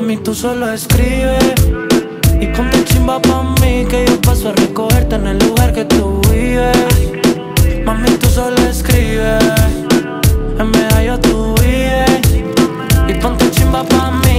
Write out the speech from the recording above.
Mami, tú solo escribes Y con tu chimba pa' mí Que yo paso a recogerte en el lugar que tú vives. Mami, tú solo escribes En medallo tú vives. Y pon tu chimba pa' mí